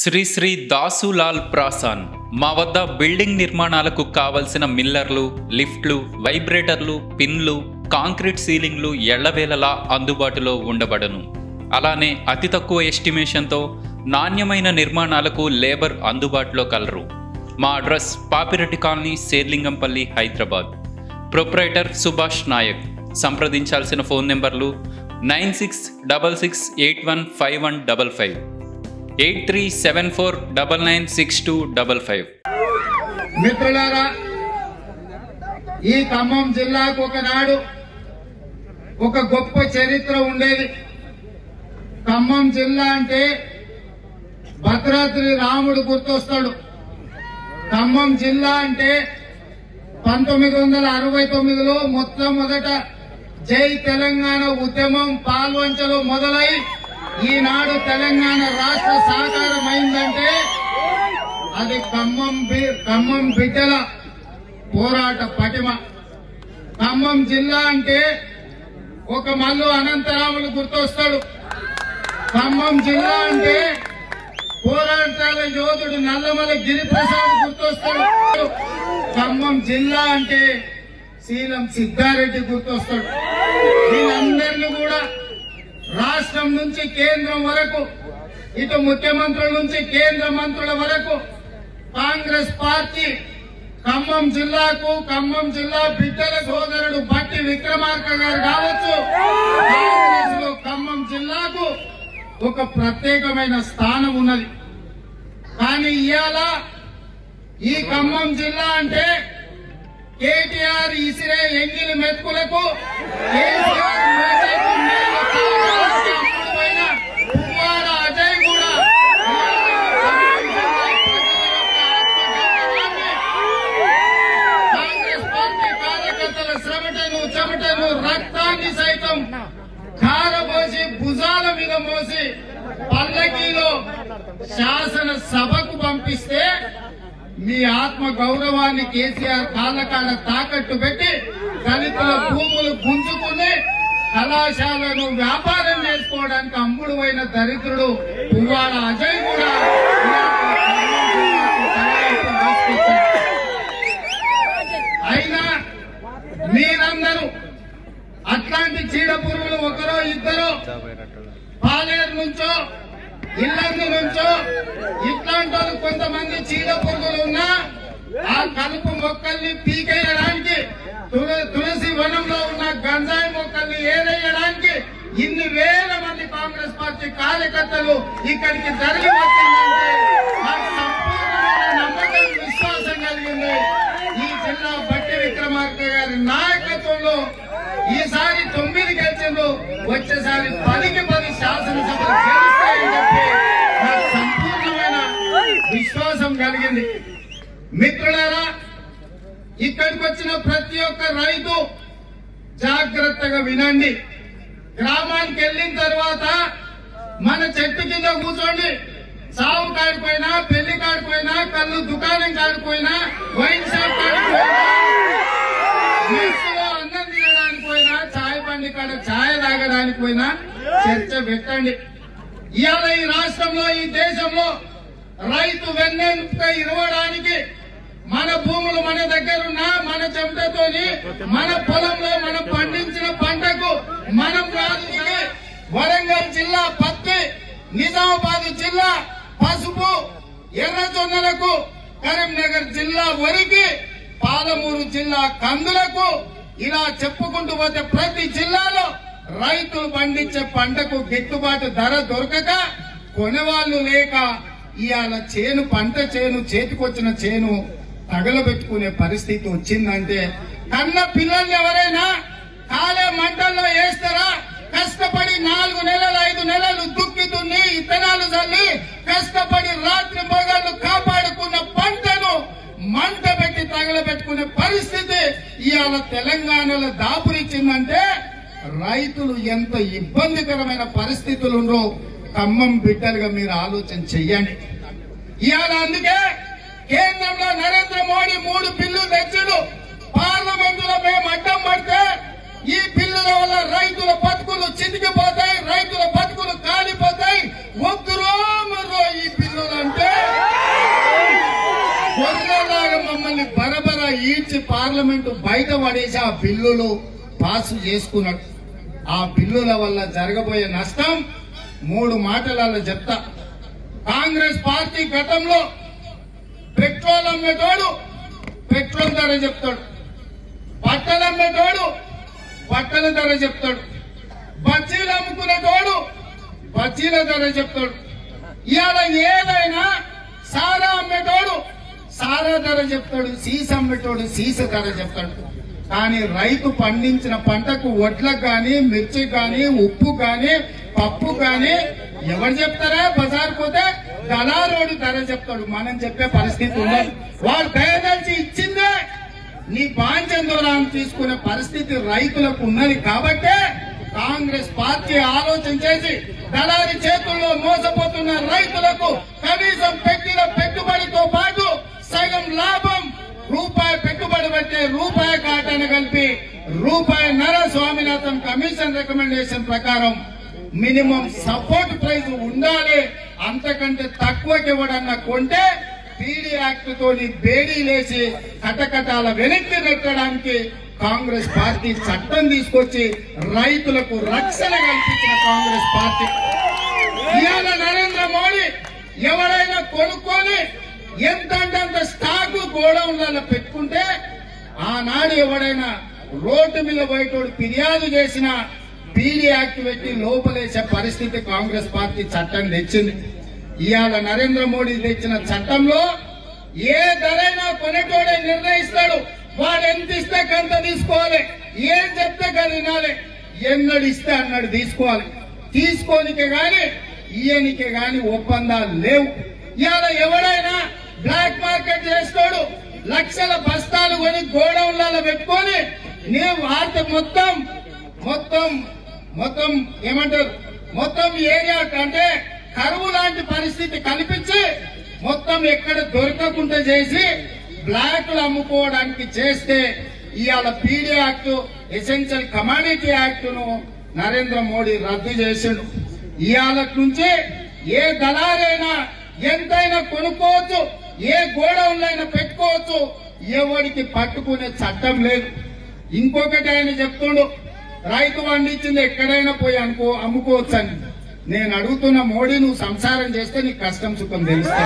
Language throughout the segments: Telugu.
శ్రీ శ్రీ దాసులాల్ ప్రాసాన్. మా వద్ద బిల్డింగ్ నిర్మాణాలకు కావలసిన మిల్లర్లు లిఫ్ట్లు వైబ్రేటర్లు పిన్లు కాంక్రీట్ సీలింగ్లు ఎళ్ళవేళలా అందుబాటులో ఉండబడను. అలానే అతి తక్కువ ఎస్టిమేషన్తో నాణ్యమైన నిర్మాణాలకు లేబర్ అందుబాటులో కలరు. మా address Papireddy colony Serilingampally Hyderabad. Proprietor Subhash Nayak. సంప్రదించాల్సిన phone నెంబర్లు nine six double six eight one five one double five. Eight three seven four double nine six two double five. మిత్రులారా ఈ ఖమ్మం జిల్లాకు ఒకనాడు ఒక గొప్ప చరిత్ర ఉండేది. ఖమ్మం జిల్లా అంటే భద్రాద్రి రాముడు గుర్తొస్తాడు. ఖమ్మం జిల్లా అంటే పంతొమ్మిది వందల అరవై తొమ్మిదిలో మొట్టమొదట జై తెలంగాణ ఉద్యమం పాల్వంచలో మొదలై ఈనాడు తెలంగాణ రాష్ట్ర సాకారం అయిందంటే అది ఖమ్మం ఖమ్మం బిడ్డల పోరాట పటిమ. ఖమ్మం జిల్లా అంటే ఒక మల్లు అనంతరాములు గుర్తొస్తాడు. ఖమ్మం జిల్లా అంటే పోరాటాల యోధుడు నల్లమల గిరిప్రసాద్ గుర్తొస్తాడు. ఖమ్మం జిల్లా అంటే శీలం సిద్ధారెడ్డి గుర్తొస్తాడు. వీళ్ళందరినీ కూడా రాష్ట్రం నుంచి కేంద్రం వరకు ఇటు ముఖ్యమంత్రుల నుంచి కేంద్ర మంత్రుల వరకు కాంగ్రెస్ పార్టీ ఖమ్మం జిల్లాకు ఖమ్మం జిల్లా బిడ్డల సోదరుడు బట్టి విక్రమార్క గారు కావచ్చు. కాంగ్రెస్లో ఖమ్మం జిల్లాకు ఒక ప్రత్యేకమైన స్థానం ఉన్నది. కానీ ఇవాళ ఈ ఖమ్మం జిల్లా అంటే కేటీఆర్ ఇసిరే ఎంగిలి మెతుకులకు కేసీఆర్ గౌరవాన్ని కేసీఆర్ కాళ్ళకాడ తాకట్టు పెట్టి దళితుల భూములు గుంజుకుని కళాశాలను వ్యాపారం చేసుకోవడానికి అమ్ముడువైన దరిద్రుడు పువ్వాడ అజయ్ కూడా అయినా మీరందరూ అట్లాంటి చీడ పురుగులు ఒకరో ఇద్దరో పాలేరు నుంచో ఇల్లందు నుంచో ఇట్లాంటి కొంతమంది చీడ పురుగులు ఉన్నా ఆ కలుపు మొక్కల్ని పీకేయడానికి తులసి వనంలో ఉన్న గంజాయి మొక్కల్ని ఏరేయడానికి ఇన్ని వేల మంది కాంగ్రెస్ పార్టీ కార్యకర్తలు ఇక్కడికి తరలి వచ్చిందంటే నాకు సంపూర్ణమైన నమ్మకం విశ్వాసం కలిగింది ఈ జిల్లా బట్టి విక్రమార్క గారి నాయకత్వంలో ఈసారి తొమ్మిది గెలిచిండ్రు. వచ్చేసారి పదికి పది శాసనసభ మిత్రులారా ఇక్కడికి వచ్చిన ప్రతి ఒక్క రైతు జాగ్రత్తగా వినండి. గ్రామానికి వెళ్ళిన తర్వాత మన చెట్టు కింద కూర్చోండి. సాగు కాడిపోయినా పెళ్ళి కాడిపోయినా కళ్ళు దుకాణం కాడిపోయినా వైన్ షాప్ కాడిపోయినా అన్నం తినడానికి పోయినా చాయ్ బండి కాడ చాయ్ తాగడానికి పోయినా చర్చ పెట్టండి. ఇవాళ ఈ రాష్ట్రంలో ఈ దేశంలో రైతు వెన్నెంక ఇరవడానికి మన భూములు మన దగ్గరున్న మన చెమటతోని మన పొలంలో మనం పండించిన పంటకు మనం కాదు వరంగల్ జిల్లా పత్తి నిజామాబాద్ జిల్లా పసుపు ఎర్రజొన్నలకు కరీంనగర్ జిల్లా వరికి పాలమూరు జిల్లా కందులకు ఇలా చెప్పుకుంటూ పోతే ప్రతి జిల్లాలో రైతులు పండించే పంటకు గిట్టుబాటు ధర దొరకక కొనేవాళ్ళు లేక ఇవాళ చేను పంట చేను చేతికొచ్చిన చేను తగలబెట్టుకునే పరిస్థితి వచ్చిందంటే కన్న పిల్లల్ని ఎవరైనా కాలే మంటల్లో వేస్తారా? కష్టపడి నాలుగు నెలలు ఐదు నెలలు దుక్కి దున్ని ఇత్తనాలు చల్లి కష్టపడి రాత్రి పగళ్ళు కాపాడుకున్న పంటను మంట పెట్టి తగలబెట్టుకునే పరిస్థితి ఇవాళ తెలంగాణలో దాపురిచ్చిందంటే రైతులు ఎంత ఇబ్బందికరమైన పరిస్థితులుండో ఖమ్మం బిడ్డలుగా మీరు ఆలోచన చెయ్యండి. ఇవాళ అందుకే కేంద్రంలో నరేంద్ర మోడీ మూడు బిల్లులు తెచ్చిండు పార్లమెంట్లో మేము అడ్డం పడితే ఈ బిల్లుల వల్ల రైతుల బతుకులు చితికిపోతాయి రైతుల బతుకులు కాలిపోతాయి వద్దురో మరో ఈ బిల్లులు అంటే మమ్మల్ని బరబర ఈడ్చి పార్లమెంటు బయట పడేసి ఆ బిల్లులు పాస్ చేసుకున్నాడు. ఆ బిల్లుల వల్ల జరగబోయే నష్టం మూడు మాటలలో చెప్తా. కాంగ్రెస్ పార్టీ గతంలో పెట్రోల్ అమ్మేటోడు పెట్రోల్ ధర చెప్తాడు. బట్టలు అమ్మేటోడు బట్టల ధర చెప్తాడు. బజ్జీలు అమ్ముకునేటోడు బజ్జీల ధర చెప్తాడు. ఇవాళ ఏదైనా సారా అమ్మేటోడు సారా ధర చెప్తాడు సీస అమ్మేటోడు సీస ధర చెప్తాడు. కానీ రైతు పండించిన పంటకు వడ్లకు గాని మిర్చి గాని ఉప్పు గాని పప్పు గాని ఎవరు చెప్తారా? బజార్ పోతే దళారోడు ధర చెప్తాడు. మనం చెప్పే పరిస్థితి ఉండదు. వాడు దయదలిచి ఇచ్చిందే. నీ పాంచందోళన తీసుకునే పరిస్థితి రైతులకు ఉన్నది కాబట్టే కాంగ్రెస్ పార్టీ ఆలోచన చేసి దళారి చేతుల్లో మోసపోతున్న రైతులకు కనీసం పెట్టిన పెట్టుబడితో పాటు సగం లాభం రూపాయి పెట్టుబడి పెట్టే రూపాయి కాటాను కలిపి రూపాయి నర స్వామినాథన్ కమిషన్ రికమెండేషన్ ప్రకారం మినిమం సపోర్ట్ ప్రైస్ ఉండాలి. అంతకంటే తక్కువకి ఇవ్వడన్న కొంటే పీడీ యాక్ట్ తోని బేడీ లేచి కటకటాల వెనక్కి నెట్టడానికి కాంగ్రెస్ పార్టీ చట్టం తీసుకొచ్చి రైతులకు రక్షణ కల్పించిన కాంగ్రెస్ పార్టీ. ఇవాళ నరేంద్ర మోడీ ఎవరైనా కొనుక్కొని ఎంత అంటే అంత స్టాక్ గోడౌన్లలో పెట్టుకుంటే ఆనాడు ఎవడైనా రోడ్డు మీద బయటోడు ఫిర్యాదు చేసిన పీడీ యాక్ట్ పెట్టి లోపలేసే పరిస్థితి కాంగ్రెస్ పార్టీ చట్టం తెచ్చింది. ఇవాళ నరేంద్ర మోడీ తెచ్చిన చట్టంలో ఏ ధరైనా కొనేటోడే నిర్ణయిస్తాడు. వాడు ఎంత ఇస్తే కంత తీసుకోవాలి. ఏం చెప్తే కదా వినాలి ఎన్నడు ఇస్తే అన్నాడు తీసుకోవాలి. తీసుకోనికే గాని ఇయనికే గాని ఒప్పందాలు లేవు. ఇవాళ ఎవడైనా బ్లాక్ మార్కెట్ చేస్తాడు. లక్షల బస్తాలు కొని గోడౌన్లలో పెట్టుకొని నేను వార్త మొత్తం మొత్తం మొత్తం ఏమంటారు? మొత్తం ఏరియా అంటే కరువు లాంటి పరిస్థితి కల్పించి మొత్తం ఎక్కడ దొరకకుండా చేసి బ్లాక్లు అమ్ముకోవడానికి చేస్తే ఇవాళ పీడీ యాక్ట్ ఎసెన్షియల్ కమాడిటీ యాక్ట్ను నరేంద్ర మోడీ రద్దు చేసిండు. ఇవాళ నుంచి ఏ దళారైనా ఎంతైనా కొనుక్కోవచ్చు. ఏ గోడౌన్లైనా పెట్టుకోవచ్చు. ఎవరికి పట్టుకునే చట్టం లేదు. ఇంకొకటి ఆయన చెప్తుండు రైతు పండించింది ఎక్కడైనా పోయి అనుకో అమ్ముకోవచ్చు అని నేను అడుగుతున్న మోడీ నువ్వు సంసారం చేస్తే నీకు కష్టం సుఖం తెలుస్తా.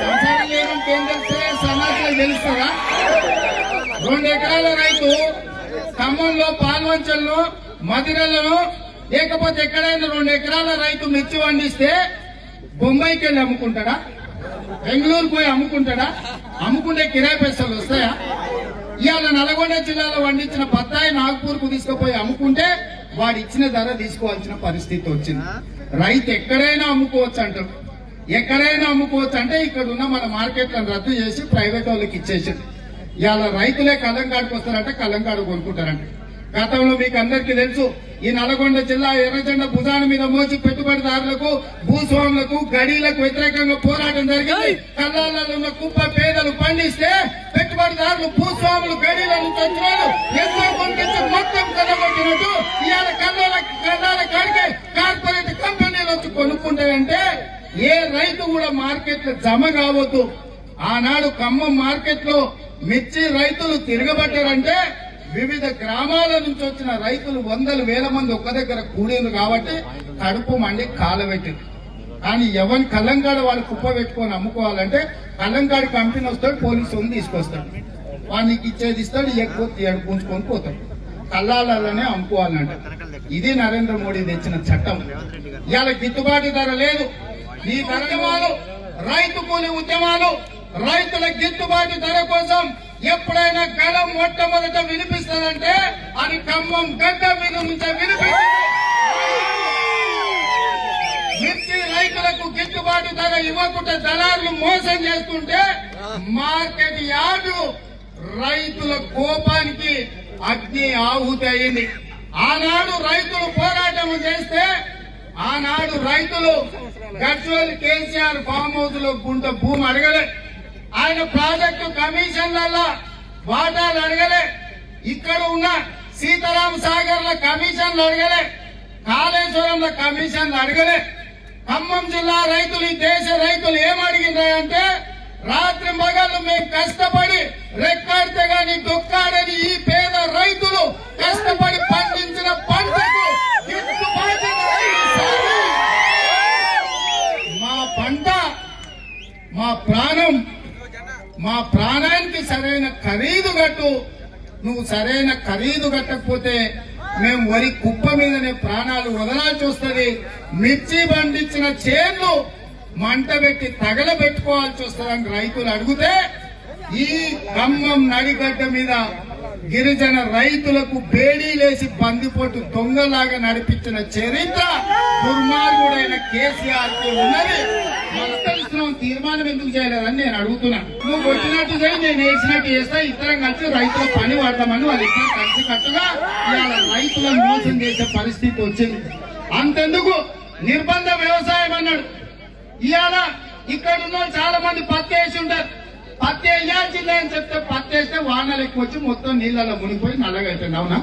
సంసారం లేదంటే ఏం తెలుస్తా? సమాజంలో తెలుస్తుందా రెండు ఎకరాల రైతు ఖమ్మంలో పాల్వంచల్లో మదిరలలో లేకపోతే ఎక్కడైనా రెండు ఎకరాల రైతు మిర్చి పండిస్తే బొంబాయికి వెళ్ళి అమ్ముకుంటాడా? బెంగళూరు పోయి అమ్ముకుంటాడా? అమ్ముకుంటే కిరాయి పైసలు వస్తాయా? ఇవాళ నల్గొండ జిల్లాలో పండించిన బత్తాయి నాగ్పూర్కు తీసుకుపోయి అమ్ముకుంటే వాడు ఇచ్చిన ధర తీసుకోవాల్సిన పరిస్థితి వచ్చింది. రైతు ఎక్కడైనా అమ్ముకోవచ్చు అంటారు ఎక్కడైనా అమ్ముకోవచ్చు అంటే ఇక్కడ ఉన్న మన మార్కెట్లను రద్దు చేసి ప్రైవేట్ వాళ్ళకి ఇచ్చేసాడు. ఇవాళ రైతులే కళ్ళంకాడుకు వస్తారంటే కళ్ళంకాడు కొనుక్కుంటారంట. గతంలో మీకు అందరికీ తెలుసు ఈ నల్గొండ జిల్లా ఎర్రజెండ భుజాన మీద మోచి పెట్టుబడిదారులకు భూస్వాములకు గడీలకు వ్యతిరేకంగా పోరాటం జరిగింది. కళ్ళాలలో ఉన్న కుప్ప పేదలు పండిస్తే పెట్టుబడిదారులు భూస్వాములు గడీల నుంచి వచ్చిన వాళ్ళు ఎంతో కొనిపించి మొత్తం కదగొట్టినట్టు ఇవాళ కళ్ళాల కళ్ళాల కాడికే కార్పొరేట్ కంపెనీలు వచ్చి కొనుక్కుంటాయంటే ఏ రైతు కూడా మార్కెట్ జమ కావద్దు. ఆనాడు ఖమ్మం మార్కెట్లో మిర్చి రైతులు తిరగబట్టారంటే వివిధ గ్రామాల నుంచి వచ్చిన రైతులు వందల వేల మంది ఒక్క దగ్గర కూడేరు కాబట్టి కడుపు మండి కాలబెట్టింది కానీ ఎవరి కల్లంగాడ వాళ్ళు కుప్ప పెట్టుకొని అమ్ముకోవాలంటే కల్లంగాడి కంపెనీ వస్తాడు పోలీసు వాళ్ళు తీసుకొస్తాడు. వానికి ఇచ్చేది ఇస్తాడు ఎక్కువ తీయడు పుంజుకొని పోతాడు. కల్లాలనే అమ్ముకోవాలంట. ఇది నరేంద్ర మోడీ తెచ్చిన చట్టం. ఇవాళ గిట్టుబాటు ధర లేదు. ఈ ఉద్యమాలు రైతు కూలి ఉద్యమాలు రైతుల గిట్టుబాటు ధర కోసం ఎప్పుడైనా గలం మొట్టమొదట వినిపిస్తుందంటే అది ఖమ్మం గడ్డ మీద నుంచే వినిపిస్తుంది. మిర్చి రైతులకు గిట్టుబాటు ధర ఇవ్వకుండా దళారులు మోసం చేస్తుంటే మార్కెట్ యార్డు రైతుల కోపానికి అగ్ని ఆహుతి అయింది. ఆనాడు రైతులు పోరాటం చేస్తే ఆనాడు రైతులు గజ్వల్ కేసీఆర్ ఫామ్ హౌస్లో గుంట భూమి అడగలేదు ఆయన ప్రాజెక్టు కమిషన్లలో వాటాలు అడగలే. ఇక్కడ ఉన్న సీతారాం సాగర్ కమిషన్లు అడగలే. కాళేశ్వరంలో కమిషన్లు అడగలే. ఖమ్మం జిల్లా రైతులు ఈ దేశ రైతులు ఏం రాత్రి మగళ్ళు మేము కష్టపడి రెక్కాడితే గాని దొక్కాడని ఈ పేద రైతులు కష్టపడి పండించిన పంటకు మా పంట మా ప్రాణం మా ప్రాణానికి సరైన ఖరీదు కట్టు. నువ్వు సరైన ఖరీదు కట్టకపోతే మేము వరి కుప్ప మీదనే ప్రాణాలు వదలాల్సి వస్తుంది. మిర్చి పండించిన చేన్లు మంట పెట్టి తగలబెట్టుకోవాల్సి వస్తుందని రైతులు అడిగితే ఈ ఖమ్మం నడిగడ్డ మీద గిరిజన రైతులకు బేడీలేసి బందిపోటు దొంగలాగా నడిపించిన చరిత్ర దుర్మార్గుడైన కేసీఆర్కి ఉన్నది మన తీర్మానం ఎందుకు చేయలేదని నేను అడుగుతున్నా. నువ్వు కొట్టినట్టు చేయి నేను వేసినట్టు చేస్తా ఇద్దరం కలిసి రైతుల పని పడతామని వాళ్ళు ఇద్దరు కలిసి కట్టుగా ఇవాళ రైతులను మోసం చేసే పరిస్థితి వచ్చింది. అంతెందుకు? నిర్బంధ వ్యవసాయం అన్నాడు. ఇవాళ ఇక్కడ ఉన్న చాలా మంది పత్తి వేసి ఉంటారు. పత్తి వేయాల్సిందే అని చెప్తే పత్తి వేస్తే వానలు ఎక్కువ వచ్చి మొత్తం నీళ్ళలో మునిగిపోయి నల్లగా అవునా?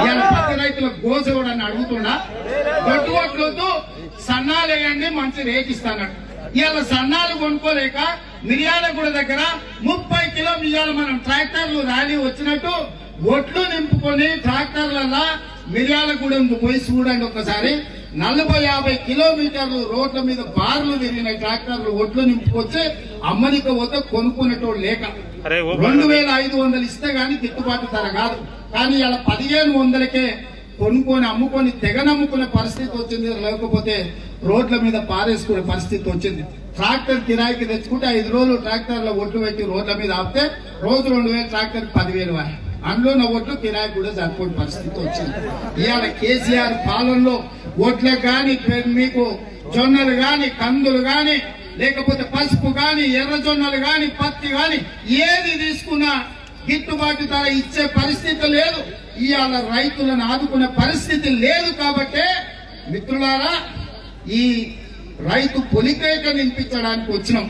ఇవాళ పత్తి రైతులకు గోస కూడా అని అడుగుతున్నా దొడ్డు ఒట్లొద్దు సన్నాలు వేయండి మంచి రేట్ ఇవాళ సన్నాలు కొనుక్కోలేక మిర్యాలగూడ దగ్గర ముప్పై కిలో ఇవాళ మనం ట్రాక్టర్లు ర్యాలీ వచ్చినట్టు ఒట్లు నింపుకొని ట్రాక్టర్లలో మిర్యాలగూడెం పోయి చూడండి ఒకసారి. నలభై యాభై కిలోమీటర్లు రోడ్ల మీద బార్లు తిరిగిన ట్రాక్టర్లు ఒట్లు నింపుకొచ్చి అమ్మనిక పోతే కొనుక్కునేటోడు లేక. రెండు వేల ఐదు వందలు ఇస్తే గాని గిట్టుబాటు ధర కాదు. కానీ ఇలా పదిహేను వందలకే కొనుక్కొని అమ్ముకొని తెగ నమ్ముకునే పరిస్థితి వచ్చింది. లేకపోతే రోడ్ల మీద పారేసుకునే పరిస్థితి వచ్చింది. ట్రాక్టర్ కిరాయికి తెచ్చుకుంటే ఐదు రోజులు ట్రాక్టర్ల ఒట్లు పెట్టి రోడ్ల మీద ఆపితే రోజు రెండు వేలు ట్రాక్టర్ పదివేలు అందులో నా ఓట్లు కిరాయి కూడా సరిపోయిన పరిస్థితి వచ్చింది. ఇవాళ కేసీఆర్ పాలనలో ఓట్లకు గాని మీకు జొన్నలు గాని కందులు గాని లేకపోతే పసుపు గాని ఎర్ర జొన్నలు గాని పత్తి గాని ఏది తీసుకున్నా గిట్టుబాటు ధర ఇచ్చే పరిస్థితి లేదు. ఇవాళ రైతులను ఆదుకునే పరిస్థితి లేదు కాబట్టే మిత్రులారా ఈ రైతు పొలికేక నింపించడానికి వచ్చినాం.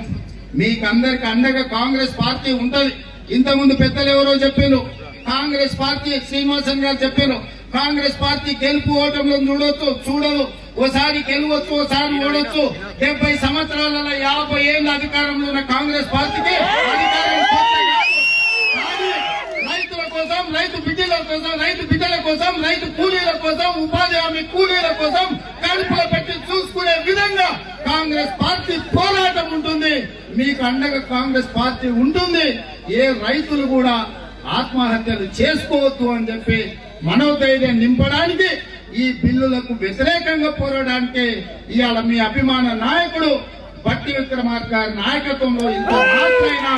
మీకందరికి అండగా కాంగ్రెస్ పార్టీ ఉంటది. ఇంతకుముందు పెద్దలు ఎవరో చెప్పారు కాంగ్రెస్ పార్టీ శ్రీనివాసన్ గారు చెప్పారు కాంగ్రెస్ పార్టీ గెలుపు ఓటంలో చూడొచ్చు చూడదు ఓసారి గెలవచ్చు ఓసారి ఓడొచ్చు. డెబ్బై సంవత్సరాల యాభై ఏళ్ళ అధికారంలో ఉన్న కాంగ్రెస్ పార్టీకి అధికారం కోసం రైతు బిడ్డల కోసం రైతు బిడ్డల కోసం రైతు కూలీల కోసం ఉపాధి హామీ కూలీల కోసం కడుపులో పెట్టి చూసుకునే విధంగా కాంగ్రెస్ పార్టీ పోరాటం ఉంటుంది. మీకు అండగా కాంగ్రెస్ పార్టీ ఉంటుంది. ఏ రైతులు కూడా ఆత్మహత్యలు చేసుకోవద్దు అని చెప్పి మనోధైర్యం నింపడానికి ఈ బిల్లులకు వ్యతిరేకంగా పోరాడానికి ఇవాళ మీ అభిమాన నాయకుడు బట్టి విక్రమార్క గారి నాయకత్వంలో ఇంత మాత్రైనా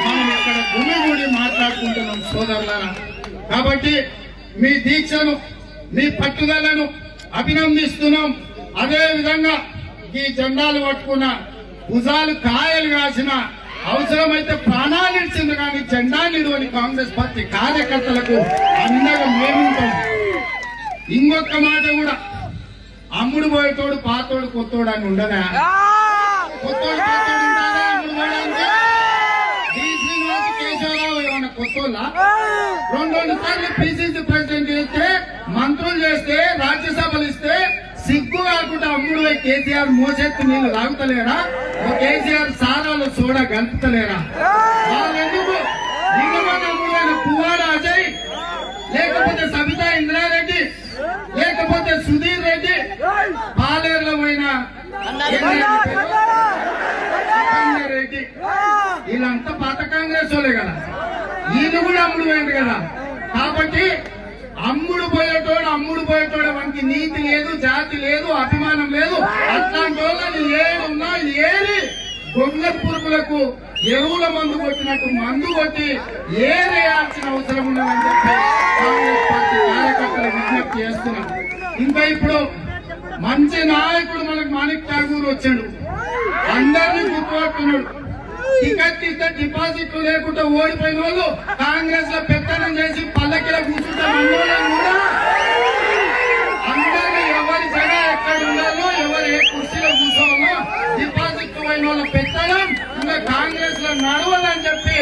మనం ఇక్కడ గుమిగూడి మాట్లాడుకుంటున్నాం సోదరులారా. కాబట్టి మీ దీక్షను మీ పట్టుదలను అభినందిస్తున్నాం. అదే విధంగా ఈ జెండాలు పట్టుకున్న భుజాలు కాయలు కాసిన అవసరమైతే ప్రాణాలు ఇచ్చింది కానీ జెండా నిలువని కాంగ్రెస్ పార్టీ కార్యకర్తలకు అండగా మేముంటాం ఇంకొక మాట కూడా అమ్ముడు పోయేటోడు పాతోడు కొత్తోడు అని ఉండదా? కొత్తోడు కొత్తోళ్ళ రెండు రెండు సార్లు పిసిసి ప్రెసిడెంట్ చేస్తే మంత్రులు చేస్తే రాజ్యసభలు ఇస్తే సిగ్గు కాకుండా అమ్ముడు కేసీఆర్ మోసెత్తు నీళ్ళు తాగుతలేరా కేసీఆర్ సారాలు సోడా కలుపుతలేరా వాళ్ళెందుకు? పువ్వాడ అజయ్ లేకపోతే సబితా ఇంద్రారెడ్డి లేకపోతే సుధీర్ రెడ్డి పాలేరులో పోయిన రెడ్డి. వీళ్ళంతా పాత కాంగ్రెస్ వాళ్ళే కదా. ఈయన కూడా అమ్ముడు పోయింది కదా. కాబట్టి అమ్ముడు పోయేటోడు అమ్ముడు పోయేటోడు వంటి నీతి లేదు జాతి లేదు అభిమానం లేదు. అట్లాంటి వాళ్ళని ఏడున్నా ఏరి గొంగ పురుగులకు ఎరువుల మందు కొట్టినట్టు మందు కొట్టి ఏరేయాల్సిన అవసరం ఉన్నదని చెప్పి కాంగ్రెస్ పార్టీ కార్యకర్తలు విజ్ఞప్తి చేస్తున్నాం. ఇంకా ఇప్పుడు మంచి నాయకుడు మనకు మాణిక్ ఠాగూర్ వచ్చాడు. అందరినీ గుర్తుపడుతున్నాడు. టికెట్ ఇస్తే డిపాజిట్లు లేకుండా ఓడిపోయిన వాళ్ళు కాంగ్రెస్లో పెత్తనం చేసి పల్లకిలో కూర్చుంటారు కూడా అందరినీ ఎవరి జగ ఎక్కడ ఉండాలో ఎవరు ఏ కుర్చీలో కూర్చోవాలో డిపాజిట్ పోయిన వాళ్ళ పెట్టడం ఇంకా కాంగ్రెస్లో నడవదని చెప్పి